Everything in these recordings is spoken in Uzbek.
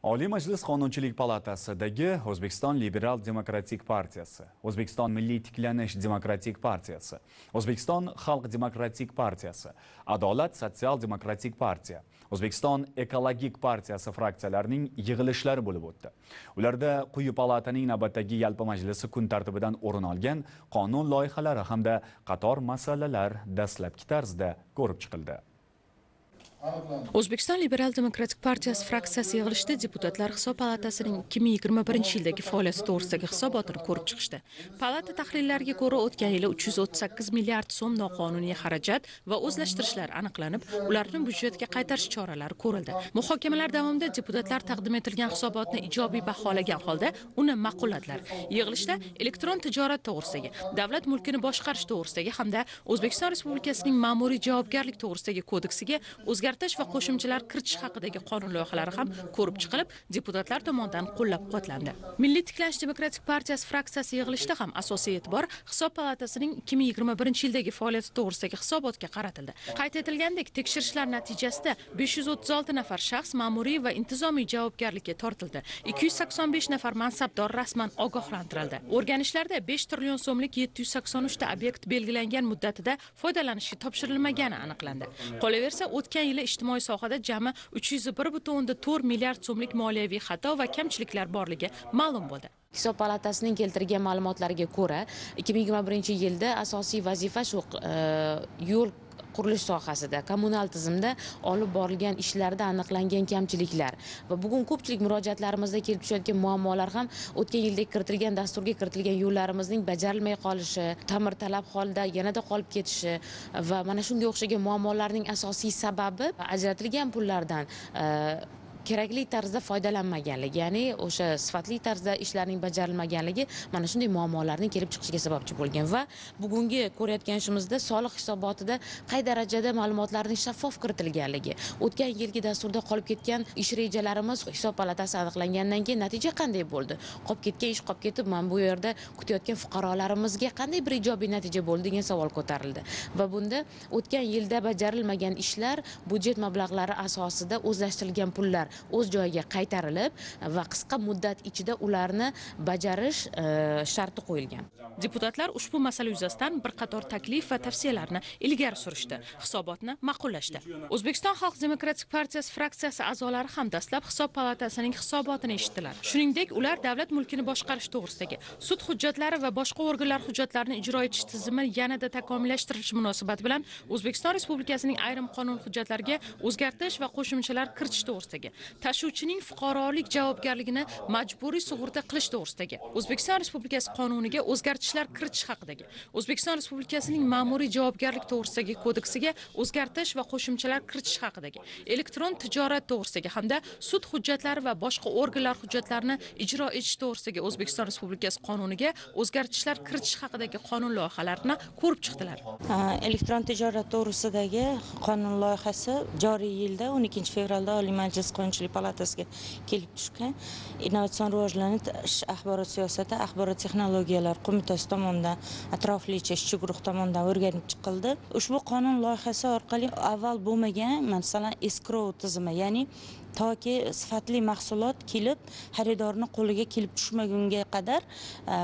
Oliy Majlis Qonunchilik palatasidagi O'zbekiston Liberal Demokratik partiyasi, O'zbekiston Milliy tiklanish demokratik partiyasi, O'zbekiston Xalq demokratik partiyasi, Adolat sotsial demokratik partiya, O'zbekiston ekologik partiyasi fraksiyalarining yig'ilishlari bo'lib o'tdi. Ularda quyi palataning navbatdagi yalpi majlisi kun tartibidan o'rin olgan qonun loyihalari hamda qator masalalar dastlabki tarzda ko'rib chiqildi. O'zbekiston liberal demokratik partiyasi fraksiyasi yig'ilishida deputatlar hisob palatasining 2021 yildagi faoliyati to'g'risidagi hisobotini ko'rib chiqishdi. Palata tahlillariga ko'ra o'tgan yili 338 milliard so'm noqonuniy xarajat va o'zlashtirishlar aniqlanib ularni byudjetga qaytarish choralari ko'rildi. Muhokamalar davomida deputatlar taqdim etilgan hisobotni ijobiy baholagan holda uni ma'qulladilar. Yig'ilishda elektron tijorat to'g'risidagi davlat mulkini boshqarish to'g'risidagi hamda o'zbekiston respublikasining ma'muriy javobgarlik to'g'risidagi kodeksiga o'zgar o'zgartirish va qo'shimchalar kiritish haqidagi qonun loyihalari ham ko'rib chiqilib deputatlar tomonidan qo'llab-quvvatlandi milliy tiklanish demokratik partiyasi fraksiyasi yig'ilishida ham asosiy e'tibor hisob palatasining 2021 yildagi faoliyati to'g'risidagi hisobotga qaratildi. Qayd etilgandek tekshirishlar natijasida 536 nafar shaxs ma'muriy va intizomiy javobgarlikka tortildi. 285 nafar mansabdor rasman ogohlantirildi. O'rganishlarda 5 trillion so'mlik 783 ta obyekt belgilangan muddatida foydalanishga topshirilmagani aniqlandi. Qolaversa o'tgan yili ijtimoiy sohada jami 301,4 milliard so'mlik moliyaviy xato va kamchiliklar borligi ma'lum bo'ldi. Hisob palatasining keltirgan ma'lumotlariga ko'ra 2021 yilda asosiy vazifa shu e, yo'l qurilish sohasida kommunal tizimda olib borilgan ishlarda aniqlangan kamchiliklar va bugun ko'pchilik murojaatlarimizda kelib tushayotgan muammolar ham o'tgan yildek kiritilgan dasturga kiritilgan yo'llarimizning bajarilmay qolishi ta'mirtalab holda yanada qolib ketishi va mana shunga o'xshagan muammolarning asosiy sababi ajratilgan pullardan e, kerakli tarzda foydalanmaganligi ya'ni o'sha sifatli tarzda ishlarning bajarilmaganligi mana shunday muammolarning kelib chiqishiga sababchi bo'lgan va bugungi ko'rayotgan ishimizda soliq hisobotida qay darajada ma'lumotlarning shaffof kiritilganligi o'tgan yilgi dasturda qolib ketgan ish rejalarimiz hisob palatasi aniqlangandan keyin natija qanday bo'ldi? Qolib ketgan ish qolib ketib mana bu yerda kutayotgan fuqarolarimizga qanday bir ijobiy natija bo'ldi degan savol ko'tarildi. Va bunda o'tgan yilda bajarilmagan ishlar byudjet mablag'lari asosida o'zlashtirilgan pullar o'z joyiga qaytarilib va qisqa muddat ichida ularni bajarish e, sharti qo'yilgan. Deputatlar ushbu masala yuzasidan bir qator taklif va tavsiyalarni ilgari surishdi. Hisobotni ma'qullashdi. O'zbekiston xalq demokratik partiyasi fraksiyasi a'zolari ham dastlab hisob palatasining hisobotini eshitdilar. Shuningdek ular davlat mulkini boshqarish to'g'risidagi sud hujjatlari va boshqa organlar hujjatlarini ijro etish tizimini yanada takomillashtirish munosabati bilan o'zbekiston respublikasining ayrim qonun hujjatlariga o'zgartirish va qo'shimchalar kiritish to'g'risidagi tashuvchining fuqarolik javobgarligini majburiy sug'urta qilish to'g'risidagi o'zbekiston respublikasi qonuniga o'zgartishlar kiritish haqidagi o'zbekiston respublikasining ma'muriy javobgarlik to'g'risidagi kodeksiga o'zgartish va qo'shimchalar kiritish haqidagi elektron tijorat to'g'risidagi hamda sud hujjatlari va boshqa organlar hujjatlarini ijro etish to'g'risidagi o'zbekiston respublikasi qonuniga o'zgartishlar kiritish haqidagi qonun loyihalarini ko'rib chiqdilar. Elektron tijorat to'g'risidagi qonun loyihasi joriy yilda 12 fevralda oliy majlis qonunchilik palatasiga kelib tushgan. Innovatsion rivojlanish axborot siyosati axborot texnologiyalari qo'mitasi tomonidan atroflicha ishchi guruh tomonidan o'rganib chiqildi. Ushbu qonun loyihasi orqali avval bo'lmagan masalan eskrov tizimi ya'ni toki sifatli mahsulot kelib xaridorni qo'liga kelib tushmagunga qadar e,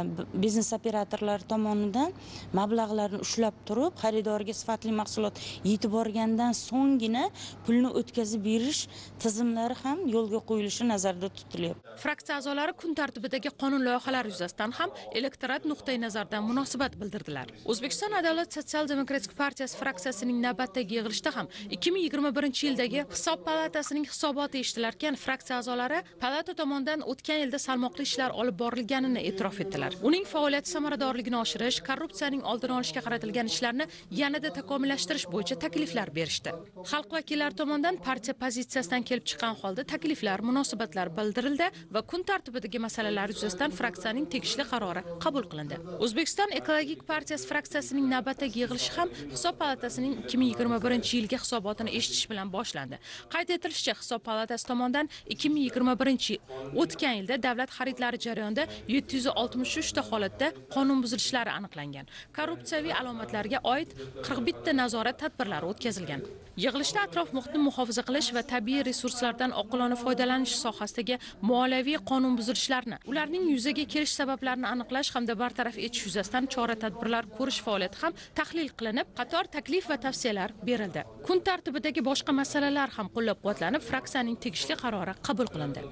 biznes operatorlari tomonidan mablag'larni ushlab turib xaridorga sifatli mahsulot yetib borgandan so'nggina pulni o'tkazib berish tizimlari ham yo'lga qo'yilishi nazarda tutilyapti. Fraksiya a'zolari kun tartibidagi qonun loyihalari yuzasidan ham elektorat nuqtai nazaridan munosabat bildirdilar. O'zbekiston adolat sotsial demokratik partiyasi fraksiyasining navbatdagi yig'ilishida ham 2021 yildagi hisob palatasining hisoboti eshitilarkan fraksiya a'zolari palata tomonidan o'tgan yilda salmoqli ishlar olib borilganini e'tirof etdilar. Uning faoliyati samaradorligini oshirish korrupsiyaning oldini olishga qaratilgan ishlarni yanada takomillashtirish bo'yicha takliflar berishdi. Xalq vakillari tomonidan partiya pozitsiyasidan kelib chiqqan holda takliflar munosabatlar bildirildi va kun tartibidagi masalalar yuzasidan fraksiyaning tegishli qarori qabul qilindi. O'zbekiston ekologik partiyasi fraksiyasining navbatdagi yig'ilishi ham hisob palatasining 2021 yilgi hisobotini eshitish bilan boshlandi. Qayd etilishicha hisob palatasi palatasi tomonidan 2021 o'tgan yilda davlat xaridlari jarayonida 763 ta holatda qonun buzilishlari aniqlangan. Korrupsiyaviy alomatlarga oid 41 ta nazorat tadbirlari o'tkazilgan. Yig'ilishda atrof muhitni muhofaza qilish va tabiiy resurslardan oqilona foydalanish sohasidagi moliyaviy qonun buzilishlarni ularning yuzaga kelish sabablarini aniqlash hamda bartaraf etish yuzasidan chora tadbirlar ko'rish faoliyati ham tahlil qilinib qator taklif va tavsiyalar berildi. Kun tartibidagi boshqa masalalar ham qo'llab quvvatlanib fraksiyaning tegishli qarori qabul qilindi.